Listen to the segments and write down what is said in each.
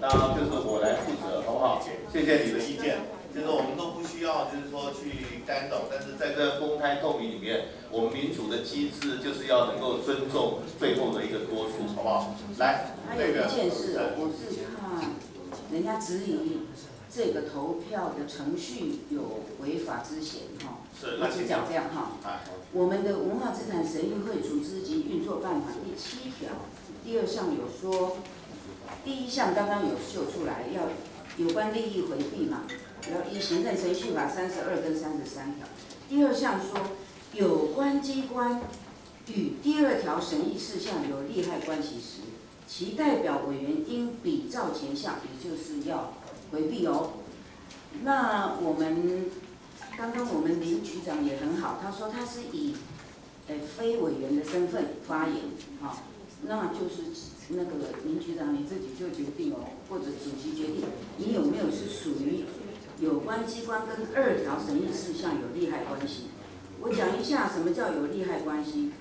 那就是我来负责，好不好？谢谢你的意见。就是我们都不需要，就是说去干扰，但是在这公开透明里面，我们民主的机制就是要能够尊重最后的一个多数，好不好？来，还有一件事，我是怕人家质疑这个投票的程序有违法之嫌，哈。是，那就讲这样哈。我们的文化资产审议会组织及运作办法第七条第二项有说，第一项刚刚有秀出来，要有关利益回避嘛。要依行政程序法三十二跟三十三条，第二项说，有关机关与第二条审议事项有利害关系时，其代表委员应比照前项，也就是要回避哦。那我们刚刚我们林局长也很好，他说他是以呃非委员的身份发言，好，那就是那个林局长你自己就决定哦，或者主席决定，你有没有是属于？有关机关跟二条审议事项有利害关系，我讲一下什么叫有利害关系。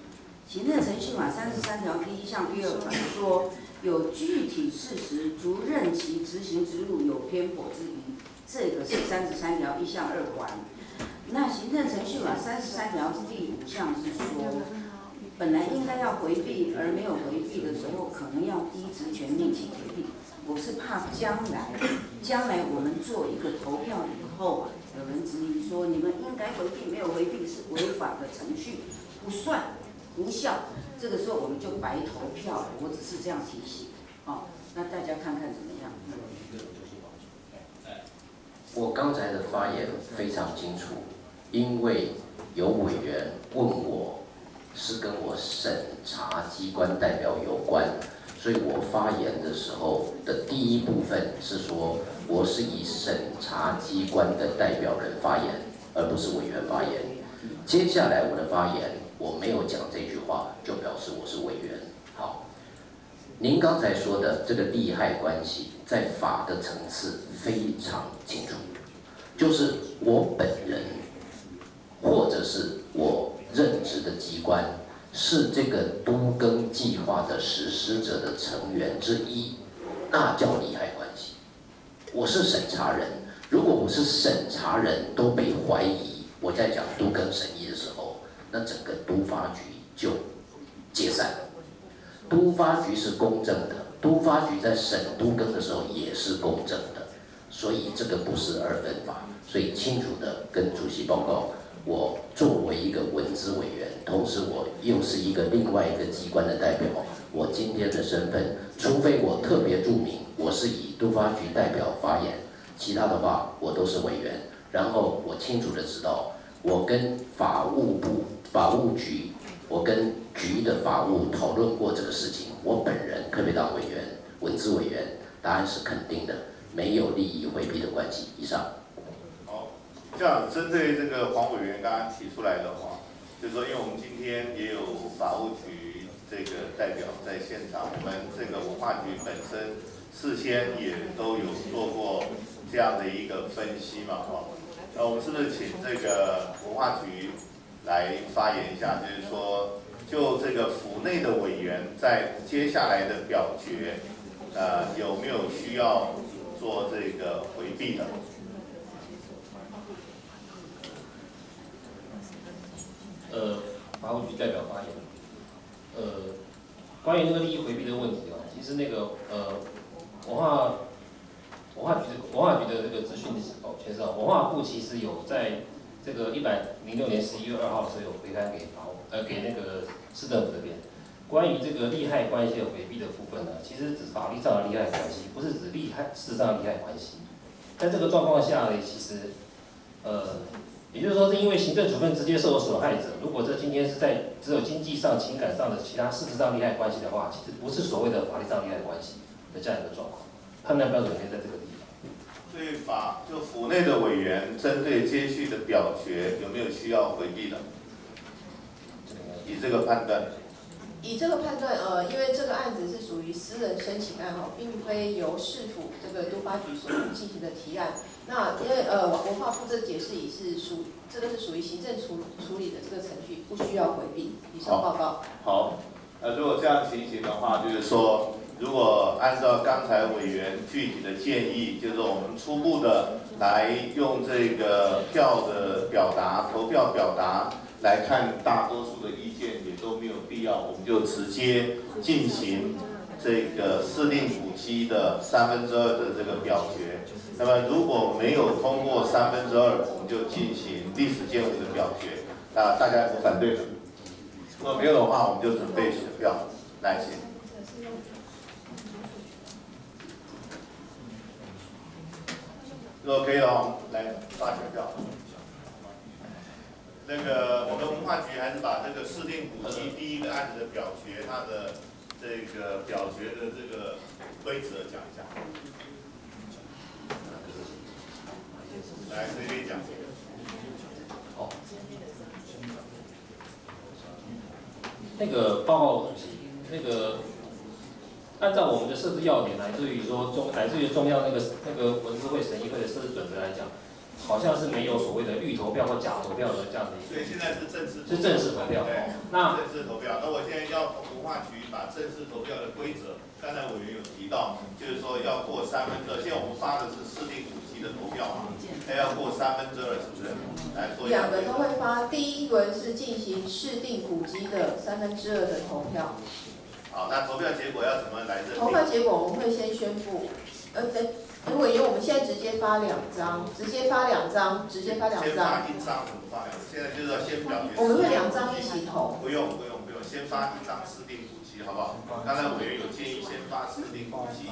行政程序法三十三条第一项第二款说，有具体事实足任其执行职务有偏颇之余，这个是三十三条一项二款。那行政程序法三十三条第五项是说，本来应该要回避而没有回避的时候，可能要依职权命其回避。我是怕将来，将来我们做一个投票以后啊，有人质疑说你们应该回避，没有回避是违法的程序，不算无效。这个时候我们就白投票了。我只是这样提醒，哦，那大家看看怎么样？我刚才的发言非常清楚，因为有委员问我，是跟我审查机关代表有关。所以我发言的时候的第一部分是说，我是以审查机关的代表人发言，而不是委员发言。接下来我的发言，我没有讲这句话，就表示我是委员。好，您刚才说的这个利害关系，在法的层次非常清楚，就是我本人，或者是我任职的机关。是这个都更计划的实施者的成员之一，那叫利害关系。我是审查人，如果我是审查人都被怀疑，我在讲都更审议的时候，那整个都发局就解散了。都发局是公正的，都发局在审都更的时候也是公正的，所以这个不是二分法，所以清楚的跟主席报告。我作为一个文资委员，同时我又是一个另外一个机关的代表。我今天的身份，除非我特别注明我是以都发局代表发言，其他的话我都是委员。然后我清楚的知道，我跟法务部、法务局，我跟局的法务讨论过这个事情。我本人特别当委员、文资委员，答案是肯定的，没有利益回避的关系。以上。这样，针对这个黄委员刚刚提出来的话，就是说，因为我们今天也有法务局这个代表在现场，我们这个文化局本身事先也都有做过这样的一个分析嘛，哈。那我们是不是请这个文化局来发言一下？就是说，就这个府内的委员在接下来的表决，呃，有没有需要做这个回避的？呃，法务局代表发言。呃，关于那个利益回避的问题啊，其实那个呃，文化文化局的文化局的这个资讯的哦，确实啊，文化部其实有在这个一百零六年十一月二号的时候有回函给法务呃给那个市政府这边，关于这个利害关系的回避的部分呢，其实指法律上的利害关系，不是指利害事实上的利害关系。在这个状况下呢，其实呃。也就是说，是因为行政处分直接受到损害者，如果这今天是在只有经济上、情感上的其他事实上利害关系的话，其实不是所谓的法律上利害关系的这样一个状况。判断标准应该在这个地方。所以法就府内的委员针对接续的表决有没有需要回避的？以这个判断。以这个判断，呃，因为这个案子是属于私人申请案哈，并非由市府这个督发局所进行的提案。那因为呃文化部这解释也是属这个是属于行政处处理的这个程序，不需要回避。以上报告。好，呃，如果这样情形的话，就是说，如果按照刚才委员具体的建议，就是我们初步的来用这个票的表达、投票表达来看，大多数的意见也都没有必要，我们就直接进行这个四定古迹的三分之二的这个表决。那么如果没有通过三分之二，我们就进行历史建物的表决。那，大家不反对的？如果没有的话，我们就准备选票来请。如果可以的话，我们来发选票。那个我们文化局还是把这个市定古迹第一个案子的表决，它的这个表决的这个规则讲一下。来，谁可以讲？好。那个报告主席，那个按照我们的设置要点，来自于说中，来自于中央那个那个文资会审议会的设置准则来讲。好像是没有所谓的预投票或假投票的这样的一个。所以现在是正式。是正式投票。对。那正式投票。那我现在要从文化局把正式投票的规则，刚才委员有提到，就是说要过三分之二。现在我们发的是四定古迹的投票嘛，还要过三分之二，是不是？来说两个都会发，第一轮是进行市定古迹的三分之二的投票。好，那投票结果要怎么来认投票结果我们会先宣布，呃，等。委员，我们现在直接发两张，直接发两张，直接发两张。先发一张，怎么发两张？现在就是要先表决。我们会两张一起投。不用不用不用，先发一张试定好不好？刚才委员有建议先发四定古籍。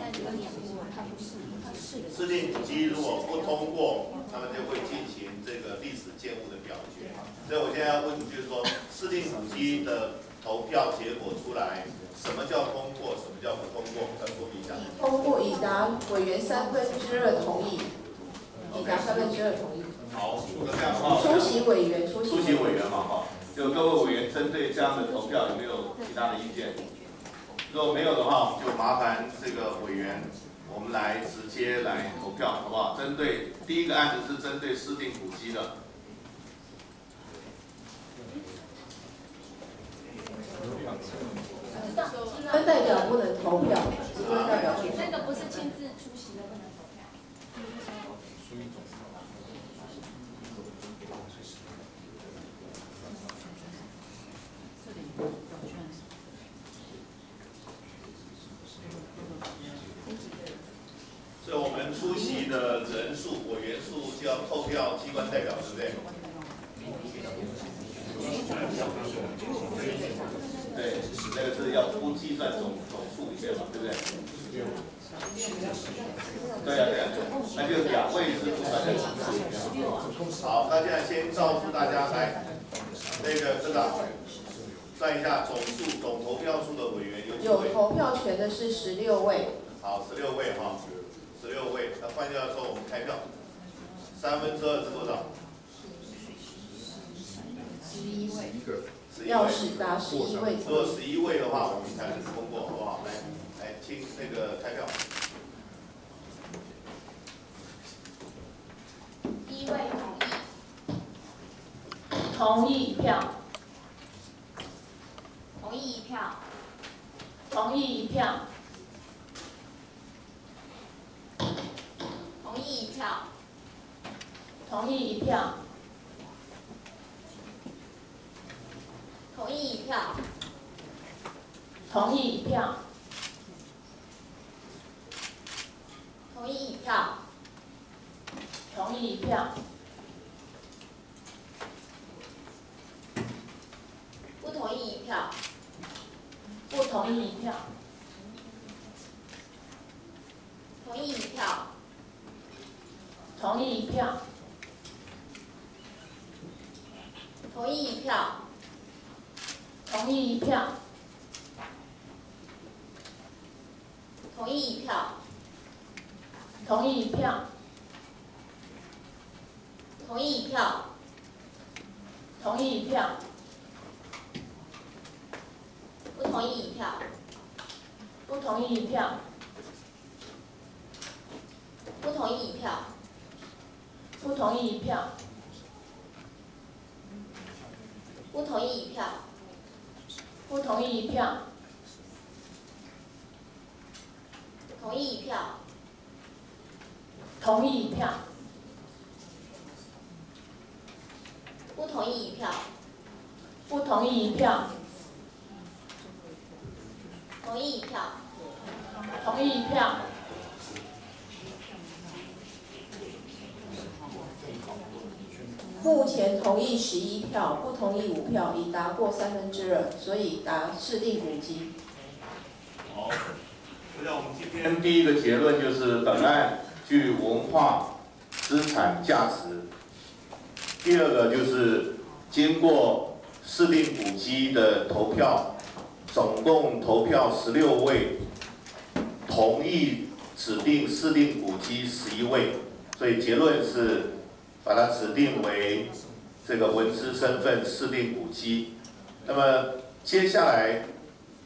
四定古籍如果不通过，他们就会进行这个历史建物的表决。所以我现在要问你，就是说四定古籍的投票结果出来。什么叫通过？什么叫不通过？再说明一下。通过已达委员三分之二同意，已达三分之二同意。好，那这样的话，出席委员，出席委员嘛，哈，就各位委员针对这样的投票有没有其他的意见？如果没有的话，我们就麻烦这个委员，我们来直接来投票，好不好？针对第一个案子是针对私定古迹的。分代表不能投票，分代表那个不是亲自出席的不能投票。所以我们出席的人数、委员数就要扣掉机关代表，对不对？对，那个是要不计算总总数里面嘛，对不对？对呀对呀，那就两位是不算在总数里面。好，那现在先告诉大家来，那个科长算一下总数总投票数的委员有几位？有投票权的是十六位。好，十六位哈，十六位。那换句话说，我们开票，三分之二是多少？十一位。要是达十一位，如果十一位的话，我们才能通过，好不好？来，来听那个开票。一位同意，同意一票，同意一票，同意一票，同意一票，同意一票。同意一票。同意一票。同意一票。同意一票。不同意一票。不同意一票。同意一票。同意一票。同意一票。同意一票。同意一票。同意一票。同意一票。同意一票。不同意一票。不同意一票。不同意一票。不同意一票。不同意一票。不同意一票，同意一票，同意一票，不同意一票，不同意一票，同意一票，同意一票，目前同意十一票，不同意五票，已达过三分之二，所以达市定古迹。好，那我们今天第一个结论就是本案具文化资产价值。第二个就是经过市定古迹的投票，总共投票十六位，同意指定市定古迹十一位，所以结论是把它指定为这个文资身份市定古迹。那么接下来。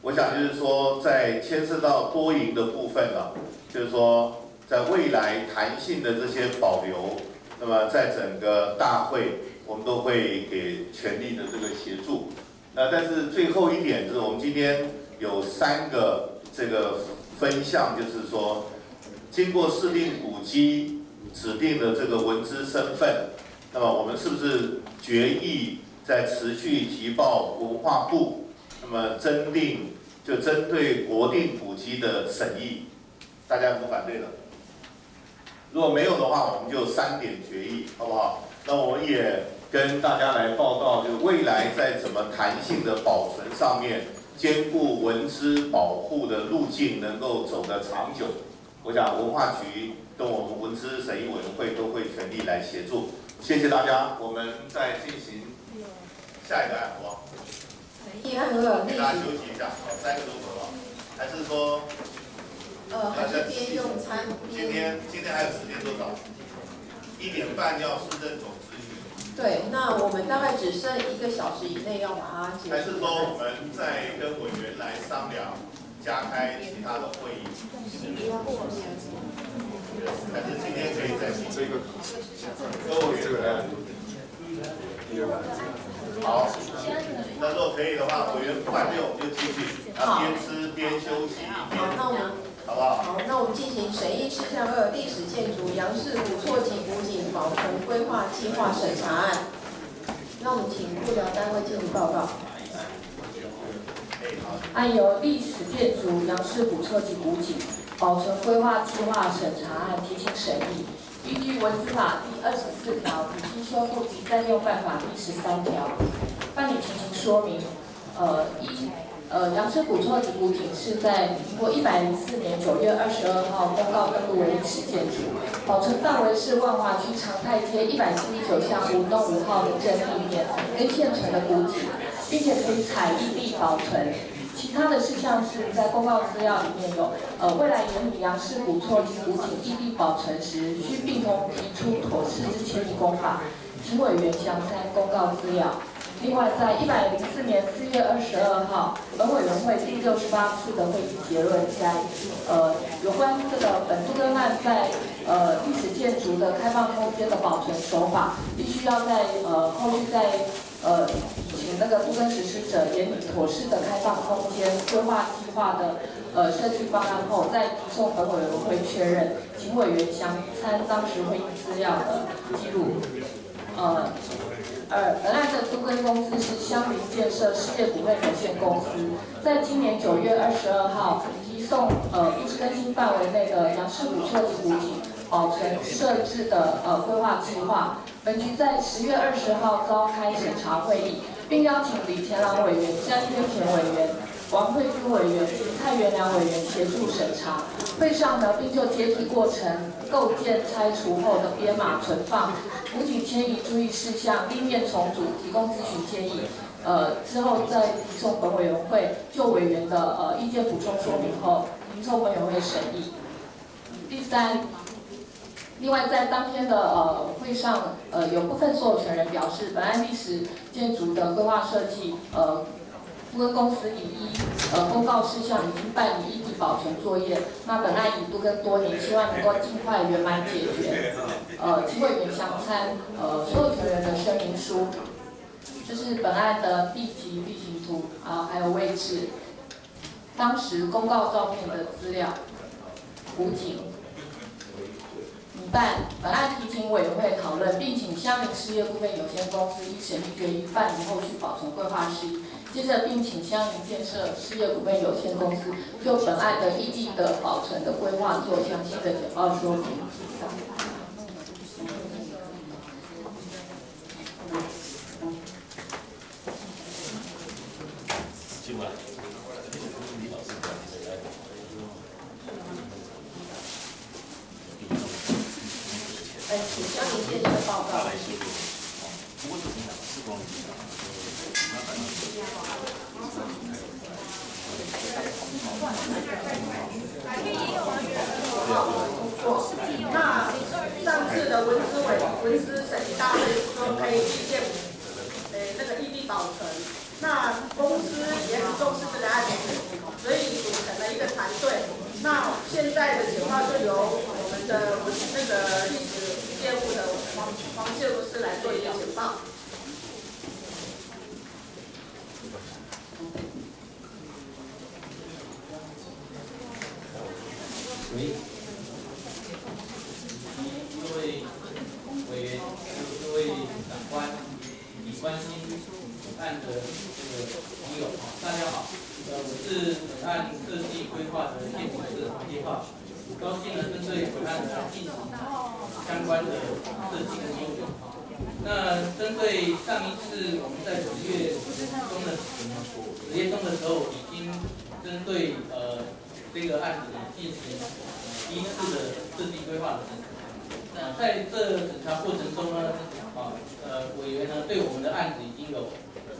我想就是说，在牵涉到多赢的部分呢，就是说，在未来弹性的这些保留，那么在整个大会，我们都会给全力的这个协助。那，但是最后一点就是，我们今天有三个这个分项，就是说，经过市定古迹指定的这个文资身份，那么我们是不是决议在持续提报文化部？那么增订就针对国定古迹的审议，大家有没有反对的？如果没有的话，我们就三点决议，好不好？那我们也跟大家来报告，就未来在怎么弹性的保存上面，兼顾文资保护的路径能够走得长久。我想文化局跟我们文资审议委员会都会全力来协助。谢谢大家，我们再进行下一个案，好不好？议案有历给大家，休息一下，好，三个钟头了，还是说呃，还是边用餐今。天今天还有时间多少？一点半要市政总咨询，对，那我们大概只剩一个小时以内要把它结束。还是说我们再跟委员来商量，加开其他的会议？但是今天可以再请这个各委员来？好，那如果可以的话，委员不反对我们就继续，然后边吃边休息边好，，那我们好不好？好，那我们进行审议事项二历史建筑杨氏古厝及古井保存规划计划审查案。那我们请部聊单位进行报告。案由历史建筑杨氏古厝及古井保存规划计划审查案提请审议。依据文字法第二十四条、古迹修复及占用办法第十三条，办理情形说明。呃，一，呃，杨氏古厝及古井是在民国一百零四年九月二十二号公告登录为历史建筑，保存范围是万华区长泰街一百七十九巷五栋五号的正立面跟现存的古井，并且可以采异地保存。其他的事项是在公告资料里面有，呃，未来研拟杨氏古厝及古井异地保存时，需并同提出妥适之迁移工法，请委员详参公告资料。另外，在一百零四年四月二十二号，本委员会第六十八次的会议结论在，呃，有关这个本都更案在呃历史建筑的开放空间的保存手法，必须要在呃后续在呃那个部分实施者研拟妥适的开放空间规划计划的呃社区方案后，再提送本委员会确认，请委员详参当时会议资料的记录。呃，二，本案的都更公司是香林建设事业股份有限公司，在今年九月二十二号移送呃都市更新范围内的杨氏古厝及古井保存设置的呃规划计划。本局在十月二十号召开审查会议，并邀请李乾朗委员、江天田委员、王慧君委员及蔡元良委员协助审查。会上呢，并就解体过程、构建拆除后的编码存放、古井迁移注意事项、立面重组提供咨询建议。呃，之后再提送本委员会就委员的呃意见补充说明后，提送本委员会审议。第三，另外在当天的呃会上，呃有部分所有权人表示，本案历史建筑的规划设计，呃，都跟公司已依呃公告事项已经办理异地保存作业，那本案已都跟多年，希望能够尽快圆满解决。呃，请委员详参呃所有权人的声明书，这是本案的地级地形图啊，还有位置，当时公告照片的资料。古井。但本案提请委员会讨论，并请香林事业股份有限公司一审议决议办理后续保存规划事宜。接着，并请香林建设事业股份有限公司就本案的异地的保存的规划做详细的简报说明。哎，请香林建设报告。那上次的文思委文思审大会说可以预见，呃，那个异地保存。那公司也很重视这个案子，所以组成了一个团队。那现在的情况就由我们的那个历史业务的黄黄介务师来做一个简报。喂，各位委员、各位长官以及关心本案的这个朋友啊，大家好。呃，我是本案设计规划的建筑师黄介浩，很高兴呢针对本案进行相关的设计跟研究。那针对上一次我们在十月中的十月中的时候，已经针对呃。这个案子进行第一次的设计规划的审查。那在这审查过程中呢，啊，呃，委员呢对我们的案子已经有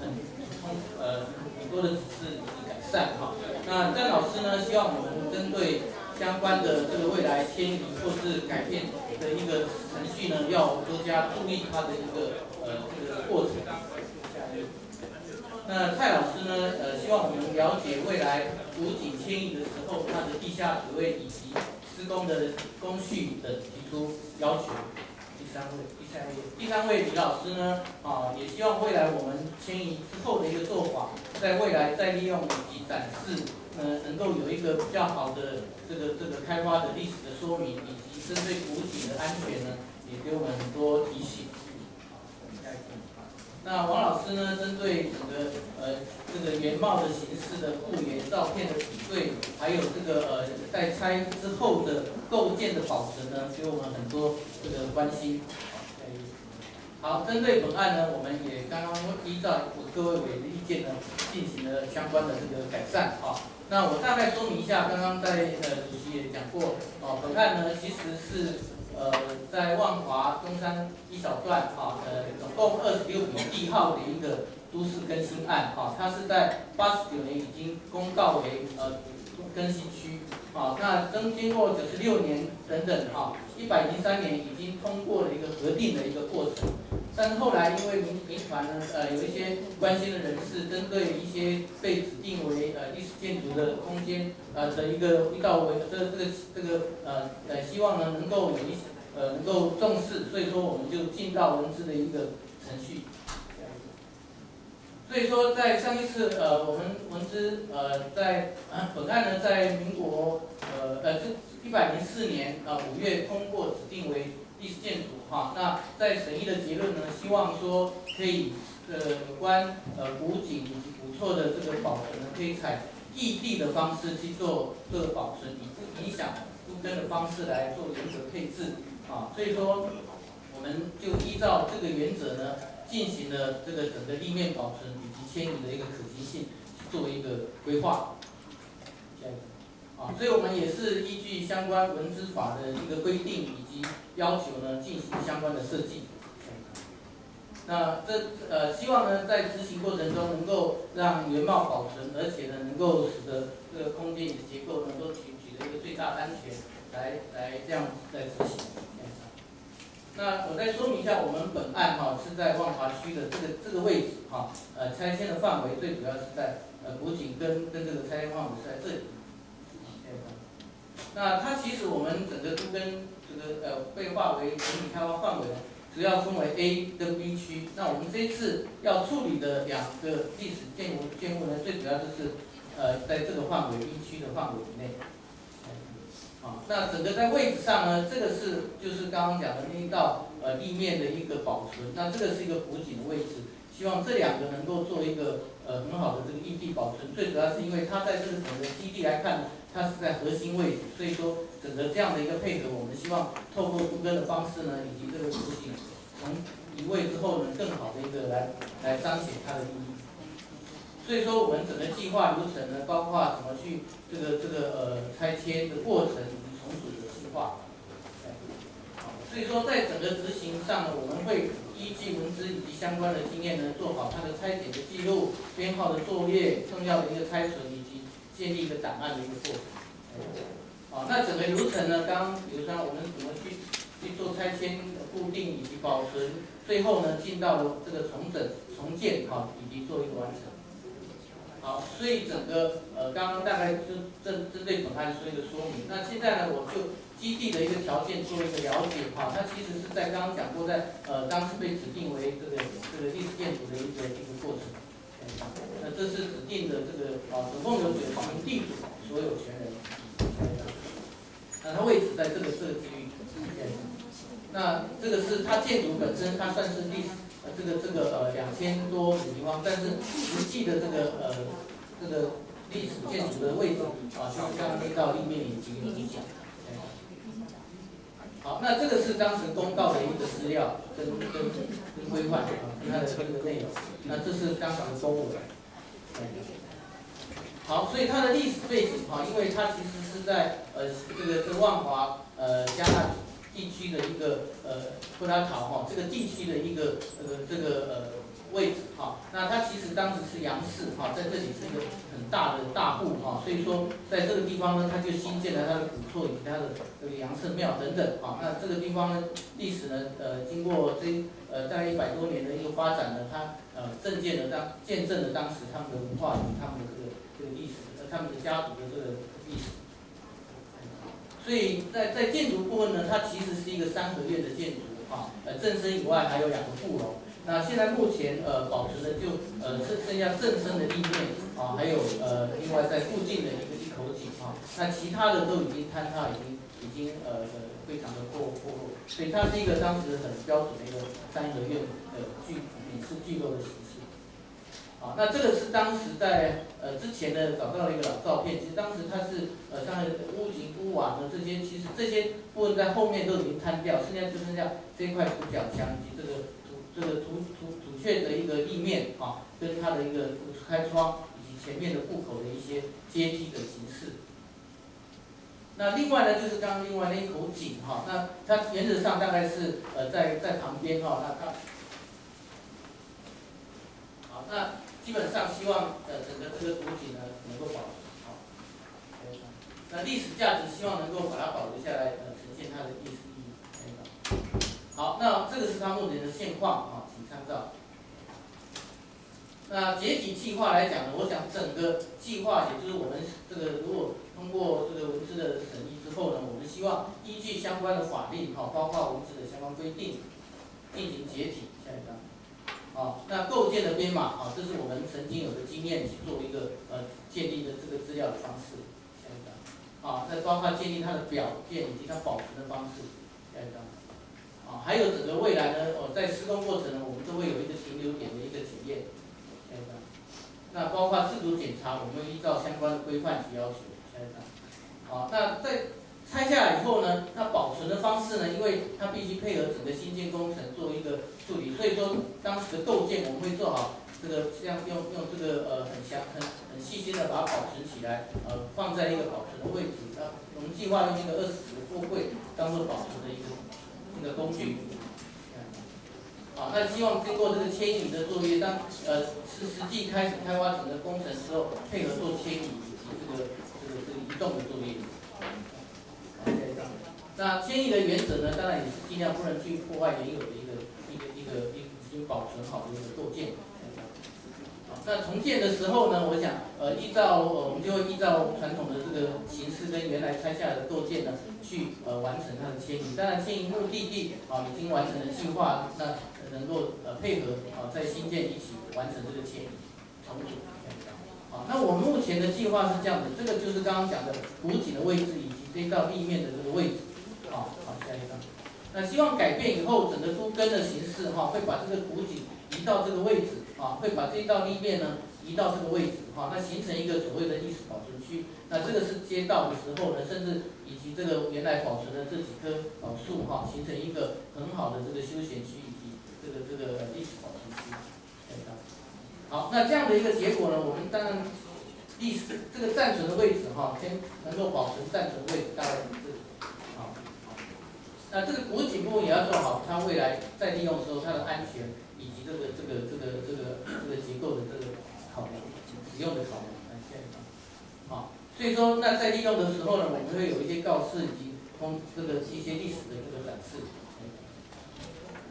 很充呃很多的指示以及改善哈。那张老师呢，希望我们针对相关的这个未来迁移或是改变的一个程序呢，要多加注意它的一个呃这个过程。那蔡老师呢？呃，希望我们了解未来古井迁移的时候，它的地下水位以及施工的工序等提出要求。第三位，第三位，第三位李老师呢？啊，也希望未来我们迁移之后的一个做法，在未来再利用以及展示，呃，能够有一个比较好的这个这个开发的历史的说明，以及针对古井的安全呢，也给我们很多提醒。那王老师呢？针对整个呃这个原貌的形式的复原、照片的比对，还有这个呃在拆之后的构件的保存呢，给我们很多这个关心。好，针对本案呢，我们也刚刚依照我各位委员的意见呢，进行了相关的这个改善啊。那我大概说明一下，刚刚在呃主席也讲过，哦，本案呢其实是。呃，在万华中山一小段啊，呃，总共二十六笔地号的一个都市更新案啊，它是在八十九年已经公告为呃更新区啊，那经经过九十六年等等啊，一百零三年已经通过了一个核定的一个过程，但是后来因为民民团呢，呃，有一些关心的人士，针对一些被指定为呃历史建筑的空间呃的一个遇到为这这个这个呃呃，希望呢能够有一些。呃，能够重视，所以说我们就进到文字的一个程序。所以说，在上一次呃，我们文资呃，在本案呢，在民国呃呃这一百零四年呃五月通过指定为历史建筑哈。那在审议的结论呢，希望说可以呃有关呃古井以及古厝的这个保存呢，可以采异地的方式去做这个保存，以不影响都根的方式来做原则配置。啊，所以说，我们就依照这个原则呢，进行了这个整个立面保存以及迁移的一个可行性，作为一个规划。啊，所以我们也是依据相关文资法的一个规定以及要求呢，进行相关的设计。那这呃，希望呢，在执行过程中能够让原貌保存，而且呢，能够使得这个空间的结构能够取取得一个最大安全，来来这样子来执行。那我再说明一下，我们本案哈是在万华区的这个这个位置哈，呃，拆迁的范围最主要是在呃古井跟跟这个拆迁范围是在这里。那它其实我们整个都跟这个呃被划为整体开发范围，主要分为 A 跟 B 区。那我们这次要处理的两个历史建筑建物呢，最主要就是呃在这个范围 B 区的范围以内。啊，那整个在位置上呢，这个是就是刚刚讲的那一道呃地面的一个保存，那这个是一个补给的位置，希望这两个能够做一个呃很好的这个异地保存，最主要是因为它在这个整个基地来看，它是在核心位置，所以说整个这样的一个配合，我们希望透过分割的方式呢，以及这个补给从移位之后呢，更好的一个来来彰显它的意义。所以说我们整个计划流程呢，包括怎么去这个这个呃拆迁的过程以及重组的计划。好，所以说在整个执行上呢，我们会依据文资以及相关的经验呢，做好它的拆解的记录、编号的作业、重要的一个拆存以及建立一个档案的一个过程。好，那整个流程呢，刚比如说我们怎么去去做拆迁、固定以及保存，最后呢进到了这个重整、重建好以及做一个完成。好，所以整个呃，刚刚大概针针针对本案做一个说明。那现在呢，我就基地的一个条件做一个了解哈。它其实是在刚刚讲过，在呃当时被指定为这个这个历史建筑的一个一个过程。那这是指定的这个啊，总共有九名地主所有权人。那它位置在这个这个区域。那这个是它建筑本身，它算是历史。呃，这个这个呃两千多平方，但是实际的这个呃这个历史建筑的位置啊，就是刚刚那道立面已经已经讲。好，那这个是当时公告的一个资料跟跟跟规划啊，跟它的这个内容。那这是刚才的中文。好，所以它的历史背景哈，因为它其实是在呃这个这万华呃加大。地区的一个呃布拉陶哈，这个地区的一个呃这个呃位置哈，那它其实当时是杨氏哈，在这里是一个很大的大户哈，所以说在这个地方呢，它就新建了它的古厝以及它的这个杨氏庙等等哈，那这个地方呢，历史呢呃经过这呃大概一百多年的一个发展呢，它呃证建了当见证了当时他们的文化以及他们的这个这个历史呃他们的家族的这个历史。所以在在建筑部分呢，它其实是一个三合院的建筑哈，呃正身以外还有两个副楼。那现在目前呃保存的就呃剩剩下正身的立面啊，还有呃另外在附近的一个一口井啊，那其他的都已经坍塌，已经已经呃呃非常的破破落，所以它是一个当时很标准的一个三合院的聚美式聚落的形式。啊，那这个是当时在呃之前呢找到了一个老照片，其实当时它是呃像屋顶、屋瓦呢这些，其实这些部分在后面都已经坍掉，现在就剩下这块土角墙以及这个这个土土土雀的一个立面啊，跟它的一个开窗以及前面的户口的一些阶梯的形式。那另外呢，就是刚刚另外那一口井哈，那它原则上大概是呃在在旁边哈，那它好那。基本上希望呃整个这个古井呢能够保存好，那历史价值希望能够把它保留下来，呃呈现它的历史意义。好，那这个是它目前的现况啊，请参照。那解体计划来讲呢，我想整个计划也就是我们这个如果通过这个文字的审议之后呢，我们希望依据相关的法令哈，包括文字的相关规定进行解体。下一张。啊，那构建的编码啊，这是我们曾经有的经验去做一个呃建立的这个资料的方式，下一张。啊，那包括建立它的表件以及它保存的方式，下一张。还有整个未来呢，哦，在施工过程呢，我们都会有一个停留点的一个检验，下一张。那包括制度检查，我们依照相关的规范及要求，下一张。啊，那在拆下来以后呢，那保存的方式呢？因为它必须配合整个新建工程做一个处理，所以说当时的构件我们会做好这个，这样用用这个呃很详很很细心的把它保存起来，呃放在一个保存的位置。那我们计划用一个二十尺的货柜当做保存的一个那个工具。好，那希望经过这个迁移的作业，当呃是实际开始开发整个工程之后，配合做迁移以及这个这个这个移动的作业。那迁移的原则呢，当然也是尽量不能去破坏原有的一个一个一个已经保存好的一个构件。那重建的时候呢，我想呃依照呃我们就会依照传统的这个形式跟原来拆下来的构件呢，去呃完成它的迁移。当然迁移目的地啊已经完成了计划，那能够呃配合啊在新建一起完成这个迁移重组。好，那我目前的计划是这样的，这个就是刚刚讲的补给的位置以及。这一道立面的这个位置，好，好，下一张。那希望改变以后，整个都根的形式哈，会把这个古井移到这个位置啊，会把这一道立面呢移到这个位置哈，那形成一个所谓的历史保存区。那这个是街道的时候呢，甚至以及这个原来保存的这几棵老树哈，形成一个很好的这个休闲区以及这个这个历史保存区。好，那这样的一个结果呢，我们当然历史这个暂存的位置哈，先能够保存暂存位置大概是这里。好，那这个古井部分也要做好，它未来再利用的时候它的安全以及这个这个这个这个这个结构的这个考量，使用的考量。来下一张。好，所以说那在利用的时候呢，我们会有一些告示以及通这个一些历史的这个展示。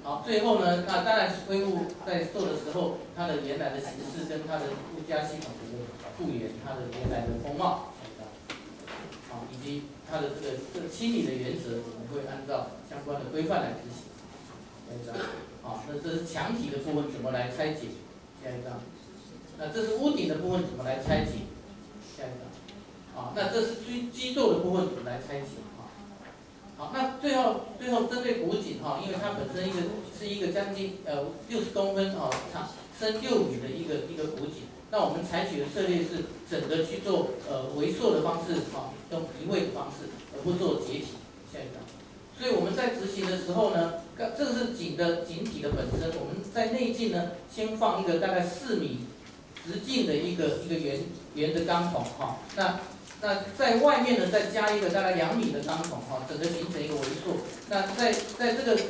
好，最后呢，那当然是恢复在做的时候，它的原来的形式跟它的附加系统的复原，它的原来的风貌，好，以及它的这个这个清理的原则，我们会按照相关的规范来执行。啊，那这是墙体的部分怎么来拆解？下一张，那这是屋顶的部分怎么来拆解？下一张，啊，那这是基基座的部分怎么来拆解？啊好，那最后最后针对古井哈，因为它本身一个是一个将近呃六十公分啊长深六米的一个一个古井，那我们采取的策略是整个去做呃围缩的方式啊，用移位的方式，而不做解体。下一张，所以我们在执行的时候呢，这个是井的井体的本身，我们在内径呢先放一个大概四米直径的一个一个圆圆的钢筒哈，那。那在外面呢，再加一个大概两米的钢筒哈，整个形成一个围塑。那在在这个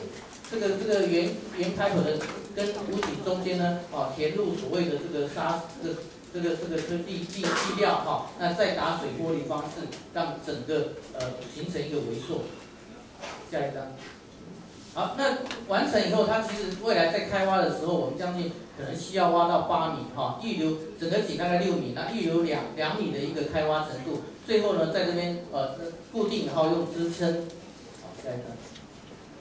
这个这个圆圆开口的跟屋顶中间呢，啊，填入所谓的这个沙这个这个这个这地地地料哈，那再打水玻璃方式，让整个呃形成一个围塑。下一张。好，那完成以后，它其实未来在开挖的时候，我们将近可能需要挖到八米哈，预留整个井大概六米，那预留两两米的一个开挖程度，最后呢，在这边呃固定然后用支撑，好，下一张。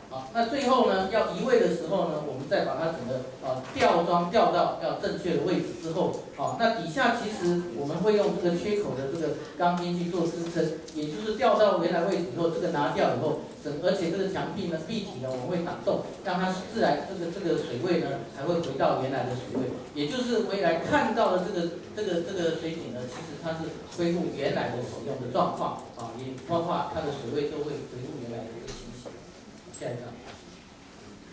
好，那最后呢，要移位的时候呢，我们再把它整个啊吊装吊到要正确的位置之后，好，那底下其实我们会用这个缺口的这个钢筋去做支撑，也就是吊到原来位置以后，这个拿掉以后，整而且这个墙壁呢壁体呢我们会打洞，让它自然这个这个水位呢才会回到原来的水位，也就是未来看到的这个这个这个水井呢，其实它是恢复原来的使用的状况，啊，也包括它的水位都会恢复下一张，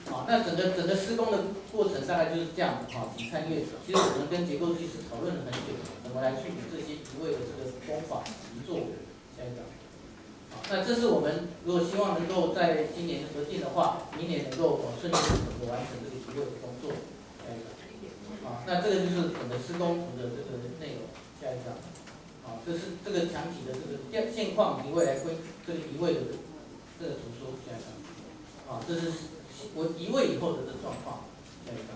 好，那整个整个施工的过程大概就是这样，好，请参阅。其实我们跟结构技师讨论了很久，怎么来处理这些移位的这个工法移作。下一张，好，那这是我们如果希望能够在今年核定的话，明年能够顺利的完成这个移位的工作。下一张，好，那这个就是整个施工图的这个内容。下一张，好，这是这个墙体的这个现现况以及未来规这个移位的这个图书。下一张。啊，这是我移位以后的这状况，下一张。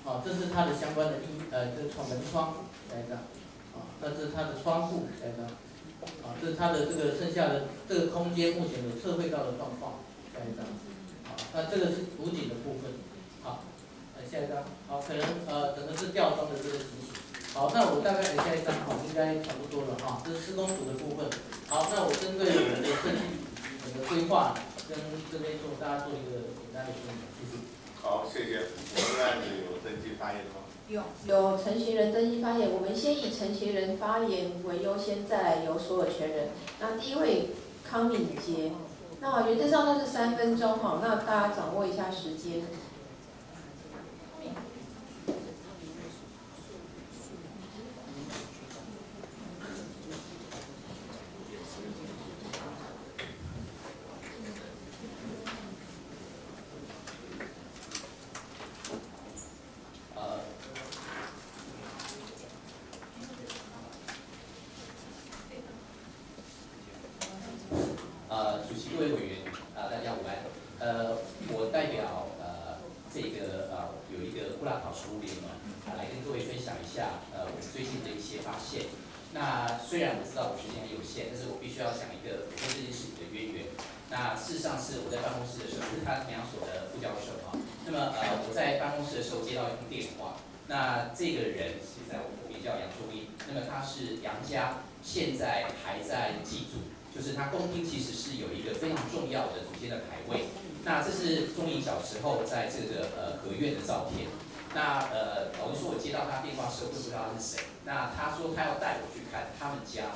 啊，这是它的相关的一呃，这窗门窗，下一张。啊，那这是它的窗户，下一张。啊，这是它的这个剩下的这个空间目前有测绘到的状况，下一张。啊，那这个是补景的部分。好，呃下一张。好，可能呃整个是吊装的这个情形。好，那我大概下一张，好，应该差不多了哈。这是施工图的部分。好，那我针对我们的设计整个规划。跟这边做大家做一个简单的说明，谢谢。好，谢谢。我们案子有登记发言的吗？有，有承行人登记发言。我们先以承行人发言为优先，再来由所有权人。那第一位康敏杰，那原则上都是三分钟哈，那大家掌握一下时间。那么他是杨家，现在还在祭祖，就是它宫厅其实是有一个非常重要的祖先的牌位。那这是钟颖小时候在这个呃合院的照片。那呃，老实说，我接到他电话时候，不知道他是谁。那他说他要带我去看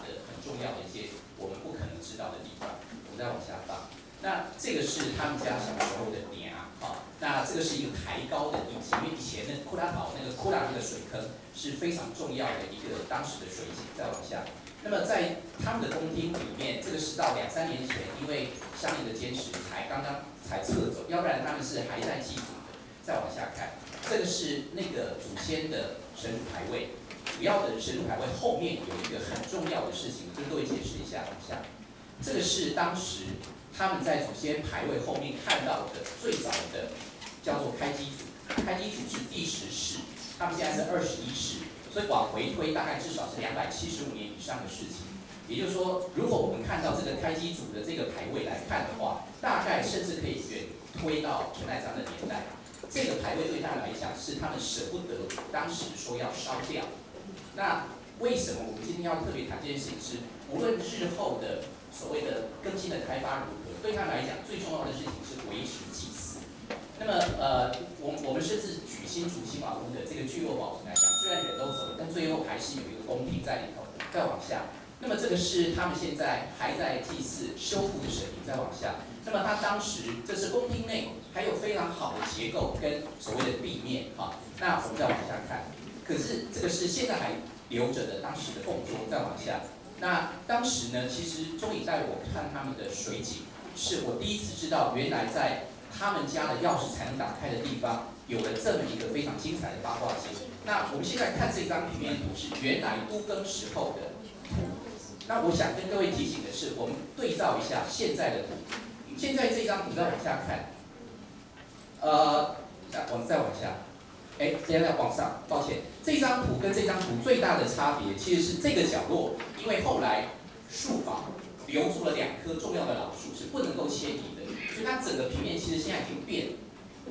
的很重要的一些我们不可能知道的地方。我们再往下放。那这个是他们家小时候的娘啊。那这个是一个抬高的地景，因为以前的库拉岛那个库拉那个水坑是非常重要的一个当时的水井。再往下。那么在他们的宫厅里面，这个是到两三年前，因为相应的坚持才刚刚才撤走，要不然他们是还在祭祖的。再往下看。这个是那个祖先的神主牌位，主要的神主牌位后面有一个很重要的事情，跟各位解释一下。一下，这个是当时他们在祖先牌位后面看到的最早的叫做开基祖，开基祖是第十世，他们现在是二十一世，所以往回推大概至少是两百七十五年以上的事情。也就是说，如果我们看到这个开基祖的这个牌位来看的话，大概甚至可以远推到陈赖章的年代。这个牌位对他来讲是他们舍不得，当时说要烧掉。那为什么我们今天要特别谈这件事情？是无论日后的所谓的更新的开发如何，对他来讲最重要的事情是维持祭祀。那么呃，我我们甚至举新竹新瓦屋的这个聚落保存来讲，虽然人都走了，但最后还是有一个宫廷在里头。再往下，那么这个是他们现在还在祭祀修复的神明。再往下。那么他当时这是宫厅内还有非常好的结构跟所谓的壁面哈，那我们再往下看，可是这个是现在还留着的当时的供桌，再往下，那当时呢，其实钟颖带我看他们的水井，是我第一次知道原来在他们家的钥匙才能打开的地方，有了这么一个非常精彩的八卦镜。那我们现在看这张平面图是原来都更时候的图，那我想跟各位提醒的是，我们对照一下现在的图。现在这张图再往下看，呃，再我们再往下，哎，现在往上，抱歉，这张图跟这张图最大的差别其实是这个角落，因为后来树房留住了两棵重要的老树，是不能够迁移的，所以它整个平面其实现在已经变了。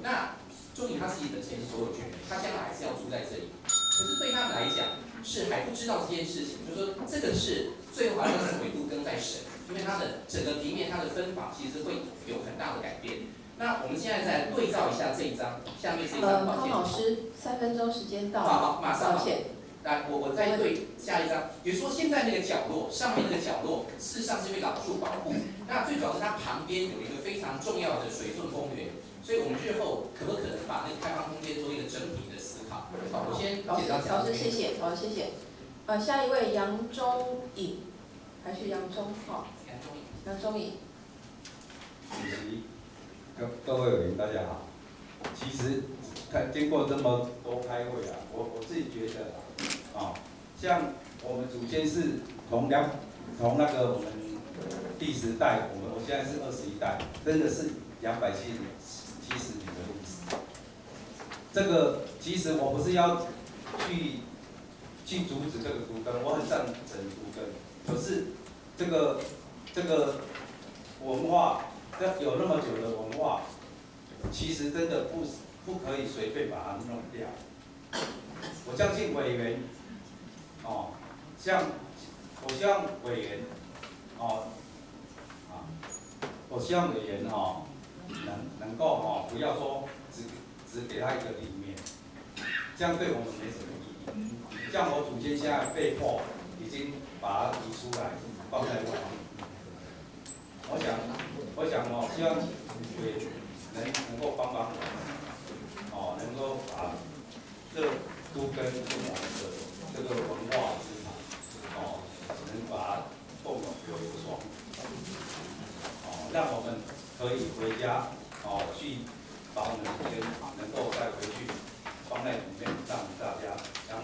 那钟颖他自己本身是所有权人，他将来还是要住在这里，可是对他们来讲是还不知道这件事情，就是说这个是最后还是维度跟在审。因为它的整个平面，它的分法其实会有很大的改变。那我们现在再对照一下这一张，下面这一张，抱歉。老师，三分钟时间到。好好，马上。抱歉。来，我我再对下一张。比如说现在那个角落，上面那个角落，事实上是被老树保护。那最主要是它旁边有一个非常重要的水顺公园，所以我们日后可不可能把那个开放空间做一个整体的思考？好，我先老师，老师谢谢，好谢谢。呃，下一位杨忠颖。还是杨忠浩，杨忠颖。杨忠颖。主席，各各位委员大家好。其实，看经过这么多开会啊，我我自己觉得啊，像我们祖先是从两从那个我们第十代，我们我现在是二十一代，真的是两百七七十年的历史。这个其实我不是要去去阻止这个都更，我很赞成都更。可是，这个这个文化，这有那么久的文化，其实真的不不可以随便把它弄掉。我相信委员，哦，像我希望委员，哦，啊，我希望委员哦，能能够哦，不要说只只给他一个里面，这样对我们没什么意义。像我祖先现在被迫已经。把它移出来，放在外面。我想，我想哦，希望对能能够帮帮我，哦，能够把这都跟中国的这个文化资产，哦，能把共有有一个双，哦，让我们可以回家，哦，去把我们这边能够带回去，放在里面，让大家杨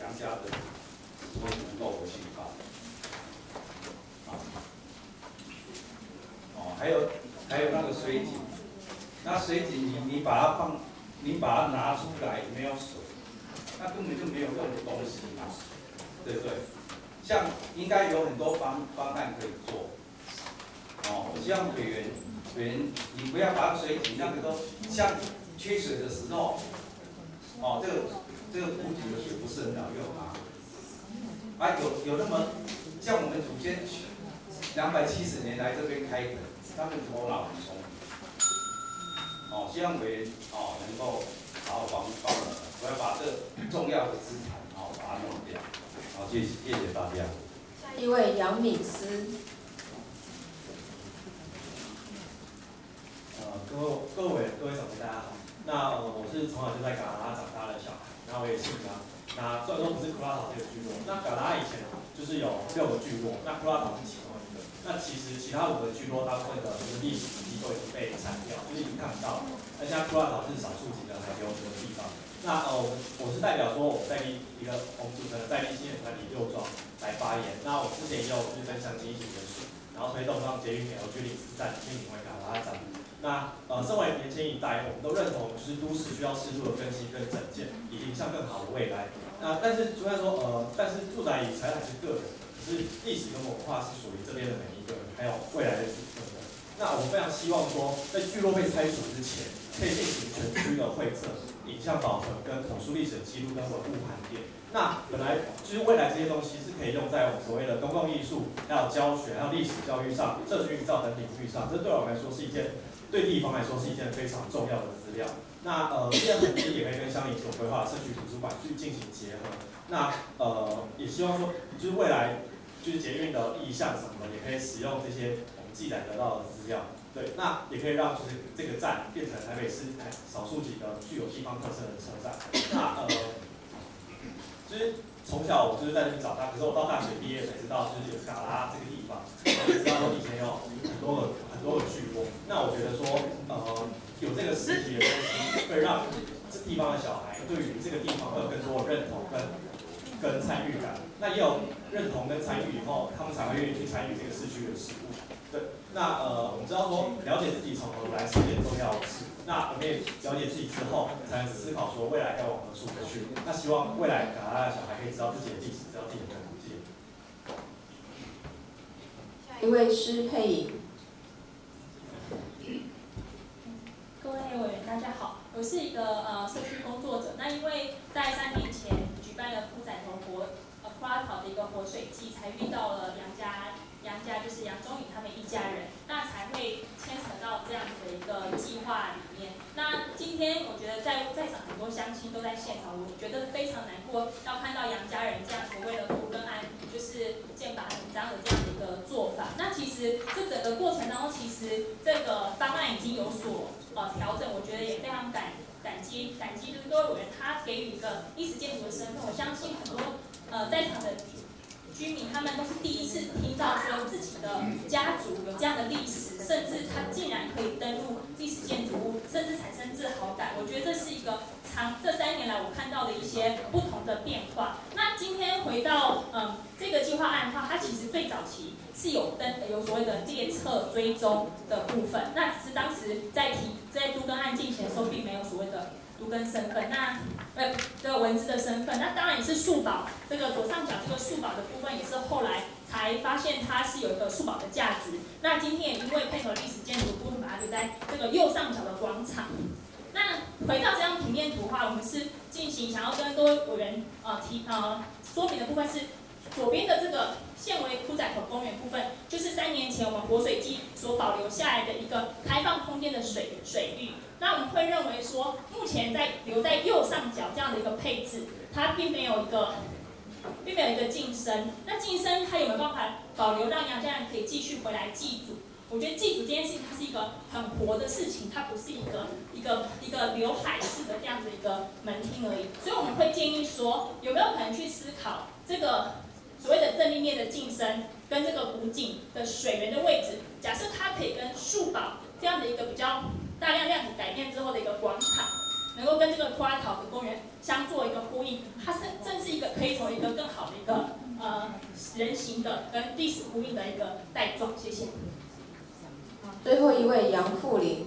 杨家的都能够回去啊。哦还有还有那个水井，那水井你你把它放，你把它拿出来没有水，那根本就没有用的东西嘛，对不对？像应该有很多方方案可以做，哦，我希望委员委员你不要把水井那个都像缺水的时候，哦，这个这个补井的水不是很好用啊，啊有有那么像我们祖先。两百七十年来这边开垦，他们头脑很聪明。哦，希望委员哦能够好好帮帮我们，我要把这重要的资产哦把它弄掉。好，谢谢谢谢大家。下一位杨敏思。呃，各位各位各位长辈大家好。那呃我是从小就在嘎达长大的小孩，那我也姓张。那虽然说不是库拉岛这个聚落，那嘎达以前就是有六个聚落，那库拉岛是其中。那其实其他五个聚落大部分的就是历史遗迹都已经被铲掉，就是已经看不到了。而且库拉岛是少数几个还留着的地方。那呃我我是代表说我们在地一个我们组的在地青年团体六庄来发言。那我之前也有就是分享经济的书，然后推动让捷运 L 距离四站并成为嘎达站。那呃，身为年轻一代，我们都认同，就是都市需要适度的更新跟整建，以迎向更好的未来。那但是虽然说呃，但是住宅以财产是个人，是历史跟文化是属于这边的每一个人，还有未来的子孙。那我非常希望说，在聚落被拆除之前，可以进行全区的绘测、影像保存跟口述历史的记录跟文物盘点。那本来就是未来这些东西是可以用在我们所谓的公共艺术、还有教学、还有历史教育上、社区营造等领域上。这对我们来说是一件。对地方来说是一件非常重要的资料。那呃，这样痕迹也可以跟乡里所规划的社区图书馆去进行结合。那呃，也希望说，就是未来就是捷运的意向什么的，也可以使用这些我们记载得到的资料。对，那也可以让就是这个站变成台北市台少数几个具有地方特色的车站。那呃，就是从小我就是在那边长大，可是我到大学毕业才知道，就是有卡拉这个地方，知道说以前有很多个。都有去过，那我觉得说，呃，有这个实体的东西，会让这地方的小孩对于这个地方会有更多的认同跟跟参与感。那也有认同跟参与以后，他们才会愿意去参与这个市区的事物。对，那呃，我们知道说，了解自己从何来是一件重要的事。那我们也了解自己之后，才能思考说未来要往何处去。那希望未来港大的小孩可以知道自己的历史，知道自己的古迹。下一位施佩颖。各位委员，大家好，我是一个呃社区工作者。那因为在三年前办了铺仔头活呃花草的一个活水季，才遇到了杨家杨家就是杨宗宇他们一家人，那才会牵扯到这样子的一个计划里面。那今天我觉得在在场很多乡亲都在现场，我觉得非常难过，要看到杨家人这样子为了图跟安，就是剑拔弩张的这样的一个做法。那其实这整个过程当中，其实这个方案已经有所。呃，调整我觉得也非常感感激感激，就是各位委员他给予一个历史建筑的身份，我相信很多呃在场的居民他们都是第一次听到说自己的家族有这样的历史，甚至他竟然可以登录历史建筑物，甚至产生自豪感。我觉得这是一个长这三年来我看到的一些不同的变化。今天回到嗯这个计划案的话，它其实最早期。是有登有所谓的列册追踪的部分，那只是当时在提在都更案进行的时候，并没有所谓的都更身份，那呃这个文字的身份，那当然也是树保这个左上角这个树保的部分，也是后来才发现它是有一个树保的价值。那今天也因为配合历史建筑部分，把它留在这个右上角的广场。那回到这张平面图的话，我们是进行想要跟各位委员呃提呃说明的部分是。左边的这个现为枯仔口公园部分，就是三年前我们活水机所保留下来的一个开放空间的水水域。那我们会认为说，目前在留在右上角这样的一个配置，它并没有一个，并没有一个晋升。那晋升它有没有办法保留，让杨家人可以继续回来祭祖？我觉得祭祖这件事情，它是一个很活的事情，它不是一个一个一个刘海式的这样的一个门厅而已。所以我们会建议说，有没有可能去思考这个？所谓的正立面的晋升跟这个古井的水源的位置，假设它可以跟树堡这样的一个比较大量量体改变之后的一个广场，能够跟这个托拉陶的公园相做一个呼应，它是正是一个可以从一个更好的一个呃人形的跟历史呼应的一个带状。谢谢。最后一位杨富林。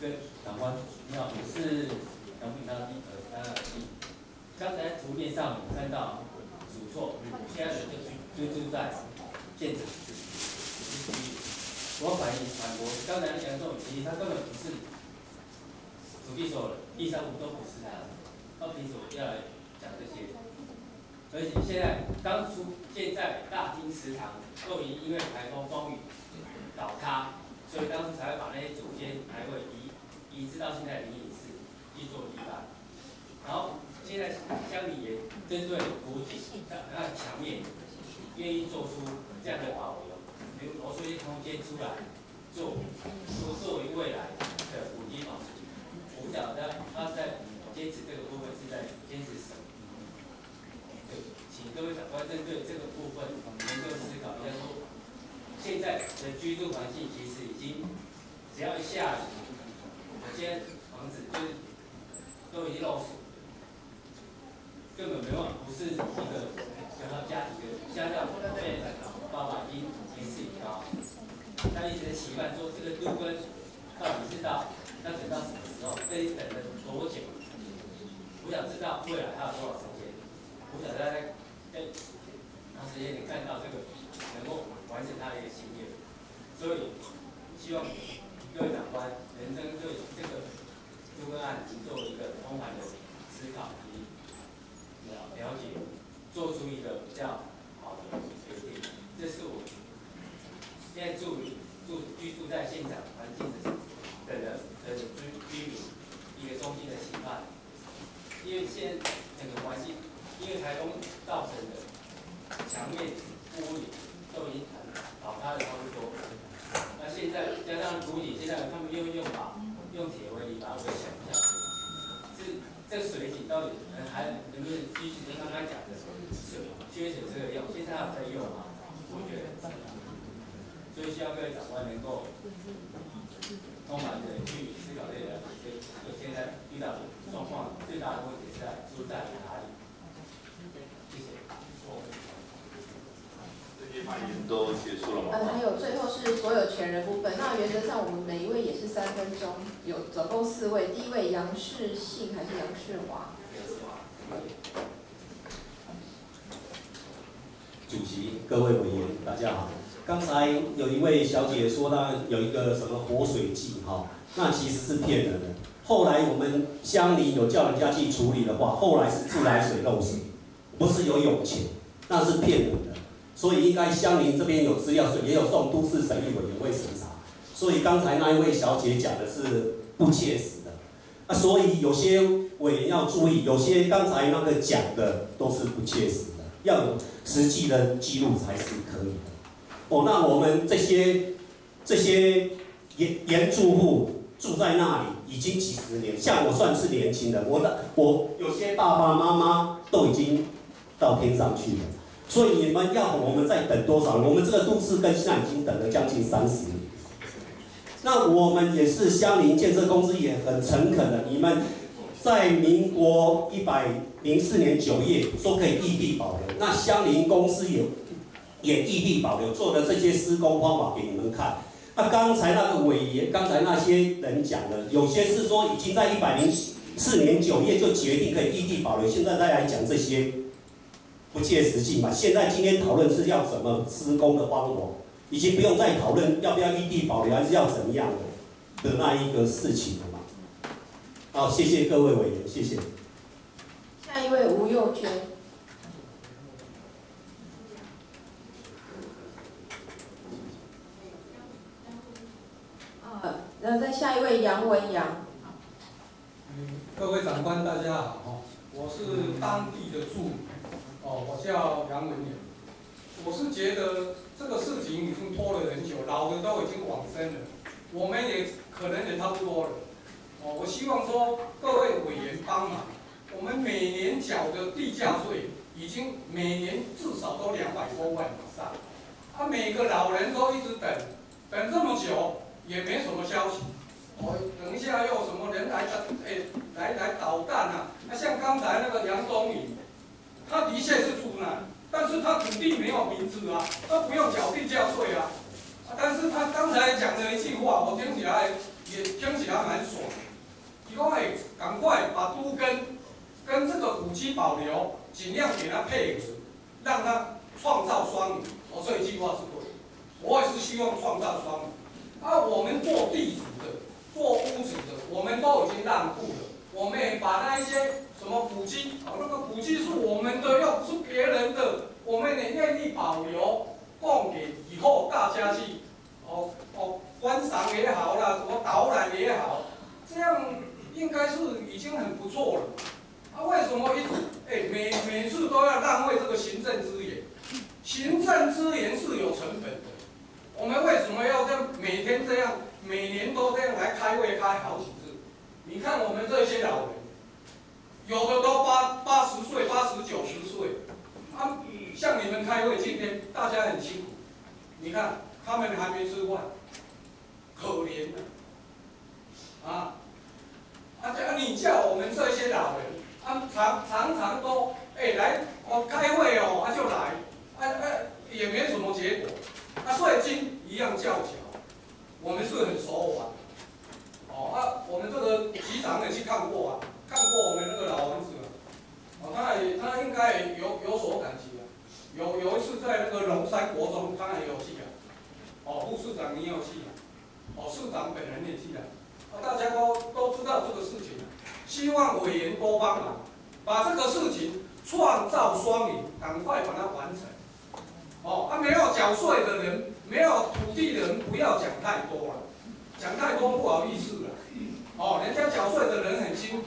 对，长官，你好，我是。杨品他第呃他第，刚才图片上我看到数错，现在的就就就在建筑区。我反映反驳，刚才杨总其实他根本不是土地所有地上物都不是他，他凭什么要来讲这些？而且现在当初现在大厅食堂都已经因为台风风雨倒塌，所以当时才会把那些主间台位移移至到现在灵隐寺去做礼拜。然后现在乡里也针对古井那墙面，愿意做出这样的保留，比如挪出一些空间出来，做做作为未来的古迹保存。我不晓得他在坚持这个部分是在坚持什么？请各位长官针对这个部分能够思考一下，说现在的居住环境其实已经，只要一下雨，有些房子就都已经漏水，根本没办法，不是一个小到家庭的家教被爸爸已经年事已高，他一直在期盼说这个都跟到底是到要等到什么时候，可以等了多久？我想知道未来还有多少时间，我想大家。哎，长时间你看到这个能够完成他的一个心愿，所以希望各位长官能针对这个这个案子做一个通盘的思考及了了解，做出一个比较好的决定。这是我现在住住居住在现场环境的的人的居居民一个中心的期盼，因为现在整个环境。因为台风造成的墙面、屋顶都已经倒塌的差不多，那现在加上古井，现在他们又用把用铁围篱把它围起来，这这水井到底能还能不能继续？刚刚讲的水缺水这个用，现在还在用吗？我觉得，所以希望各位长官能够充满的去思考这个，就现在遇到状况最大的问题是在出在哪里？这些发言都结束了吗？呃，还有最后是所有权人部分。那原则上我们每一位也是三分钟，有总共四位。第一位杨世信还是杨世华？主席、各位委员，大家好。刚才有一位小姐说她有一个什么活水计哈，那其实是骗人的。后来我们乡里有叫人家去处理的话，后来是自来水漏水，不是有涌泉，那是骗人的。所以应该乡邻这边有资料，也有送都市审议委员会审查。所以刚才那一位小姐讲的是不切实的。啊，所以有些委员要注意，有些刚才那个讲的都是不切实的，要有实际的记录才是可以的。哦，那我们这些这些原原住户住在那里已经几十年，像我算是年轻的，我的我有些爸爸妈妈都已经到天上去了。所以你们要我们再等多少？我们这个都市跟现在已经等了将近三十年。那我们也是相邻建设公司也很诚恳的，你们在民国一百零四年九月说可以异地保留，那相邻公司也也异地保留，做的这些施工方法给你们看。那刚才那个委员，刚才那些人讲的，有些是说已经在一百零四年九月就决定可以异地保留，现在再来讲这些。不切实际嘛？现在今天讨论是要怎么施工的方法，已经不用再讨论要不要异地保留还是要怎么样的的那一个事情了嘛。好，谢谢各位委员，谢谢。下一位吴幼娟。啊，那再下一位杨文阳。各位长官大家好，我是当地的住民。哦，我叫杨文远，我是觉得这个事情已经拖了很久，老的都已经往生了，我们也可能也差不多了。哦，我希望说各位委员帮忙，我们每年缴的地价税已经每年至少都两百多万以上，啊，每个老人都一直等，等这么久也没什么消息。哦，等一下又什么人来捣，哎，来来捣蛋啊？那像刚才那个杨东颖。他的确是住那，但是他土地没有名字啊，他不用缴地价税啊。但是他刚才讲的一句话，我听起来也听起来蛮爽。以后哎，赶快把都跟跟这个古迹保留，尽量给他配合，让他创造双赢。我这一句话是对，我也是希望创造双赢。啊，我们做地主的，做屋主的，我们都已经让步了，我们也把那一些。什么古迹，哦，那个古迹是我们的，又不是别人的，我们也愿意保留，供给以后大家去，哦哦观赏也好啦，什么导览也好，这样应该是已经很不错了。啊，为什么一直哎每每次都要浪费这个行政资源？行政资源是有成本的，我们为什么要这样每天这样，每年都这样来开会开好几次？你看我们这些老人，有的都八八十岁、八十九十岁，啊，像你们开会今天大家很辛苦，你看他们还没吃饭，可怜的，啊，啊，这你叫我们这些老人，啊，常常常都哎来哦开会哦，啊就来，啊啊也没什么结果，啊税金一样叫缴，我们是很熟啊。哦啊，我们这个局长也去看过啊，看过我们那个老王子，哦，他也他应该有有所感激啊。有有一次在那个龙山国中，他也有去啊。哦，副市长你有去啊？哦，市长本人也去啊。啊，大家都都知道这个事情，希望委员多帮忙，把这个事情创造双赢，赶快把它完成。哦，啊，没有缴税的人，没有土地的人，不要讲太多了。讲太多不好意思了，哦，人家缴税的人很辛苦，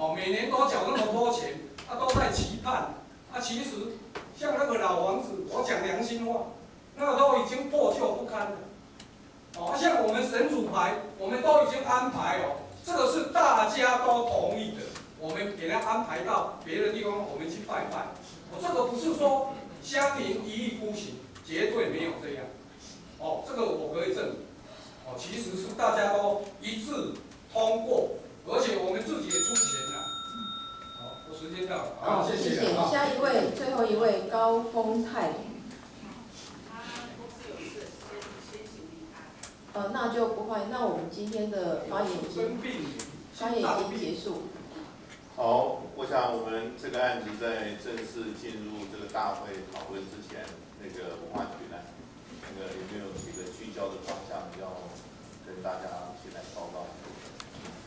哦，每年都缴那么多钱，他都在期盼，啊，其实像那个老房子，我讲良心话，那个都已经破旧不堪了，哦，像我们神主牌，我们都已经安排哦，这个是大家都同意的，我们给他安排到别的地方，我们去拜拜，我这个不是说乡民一意孤行，绝对没有这样，哦，这个我可以证明。哦其实是大家都一致通过，而且我们自己也出钱。时间到了。好，谢谢。下一位，最后一位高峰泰。呃，那就不欢迎。那我们今天的发言已经发言已经结束。好，我想我们这个案子在正式进入这个大会讨论之前，那个文化局呢，那个有没有几个聚焦的方向要跟？大家先来报告。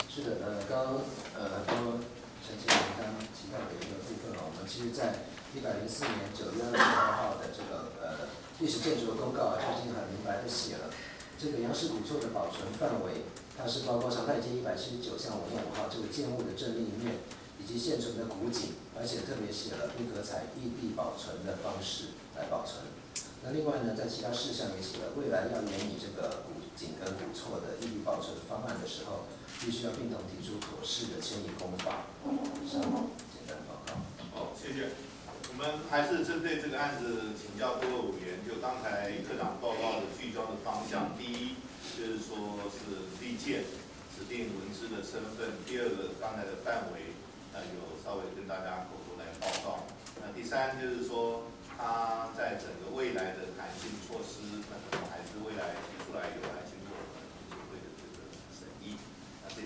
是的，呃，刚呃，刚刚陈经理刚提到的一个部分啊，我们其实在一百零四年九月二十二号的这个呃历史建筑的公告啊，就已经很明白的写了，这个杨氏古厝的保存范围，它是包括常态街一百七十九巷五弄五号这个建物的正立面，以及现存的古井，而且特别写了不可采异地保存的方式来保存。那另外呢，在其他事项也写了，未来要研拟这个古。紧跟不错的异地保存方案的时候，必须要并同提出妥适的迁移工法。上简单报告。好，谢谢。我们还是针对这个案子请教各位委员，就刚才科长报告的聚焦的方向。第一就是说是立件指定文资的身份；第二个刚才的范围，呃，有稍微跟大家口头来报告。那第三就是说，它在整个未来的弹性措施，那可能还是未来提出来有。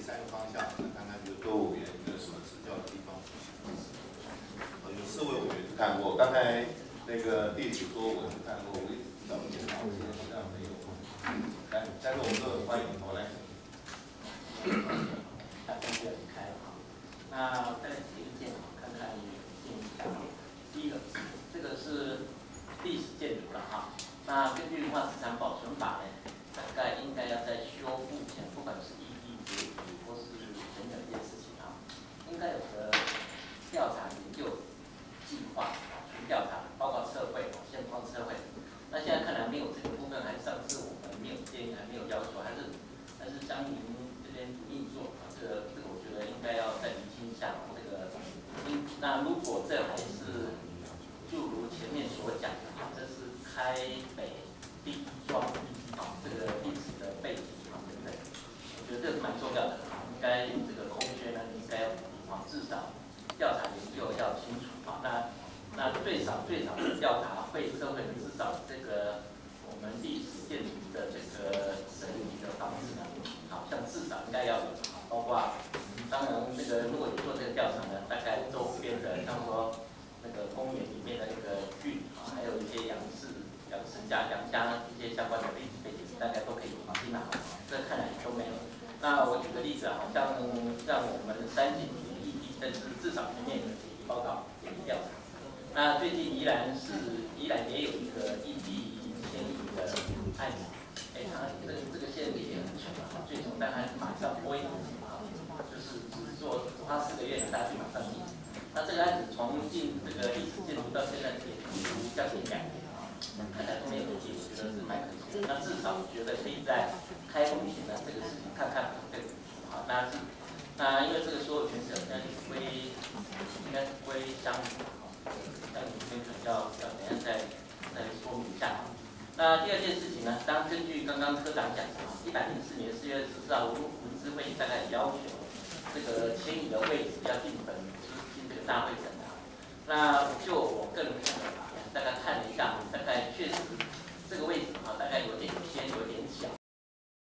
三个方向，那看看就各位委员有什么指教的地方。有四位委员去看过，刚才那个地址说我去看过，我也找不见，好像没有。来，但是我们都很欢迎，我来。大家就离开了哈。那再来几个建看看建一下。第一个，这个是历史建筑了哈。那根据文化资产保存法呢，大概应该要在修复前，不管是一地还是等等这件事情啊。应该有个调查研究计划，去调查，包括测绘啊，现况测绘。那现在看来没有这个部分，还是上次我们没有建议，还没有要求，还是还是江宁这边不运作啊。这个这个我觉得应该要再厘清一下。这个，那如果这还是就如前面所讲的，这是开北地庄，啊，这个历史的背景啊，对不对？我觉得这是蛮重要的，应该这个空间呢，应该。至少调查研究要清楚啊，那那最少最少的调查会社会至少这个我们历史建筑的这个审理的方式呢，好像至少应该要有，包括当然这个如果你做这个调查呢，大概周边的像说那个公园里面的那个郡啊，还有一些杨氏、杨氏家、一些相关的历史背景，大概都可以听到，这看来都没有。那我举个例子啊，像像我们三井。但是至少前面有解题报告、解题调查。那最近宜兰是宜兰也有一个一地迁移的案子，哎，他这个这个县里也很穷啊，最穷，但还马上拨一笔钱啊，就是只做花四个月，大家去马上进。那这个案子从进这个历史建筑到现在也将近两年，看来都没有解，我觉得是蛮可惜的。那至少我觉得可以在开工前呢，这个事情看看对，好，那是那因为这个所有权是应该归应该归乡里嘛，哈，乡里这边可能要要等下再再说明一下。那第二件事情呢，当根据刚刚科长讲的，一百零四年四月十四号文文资会大概要求这个迁移的位置要进本。大会审查，那就我个人看法，大家看了一下，大概确实这个位置啊，大概有点偏，有点小。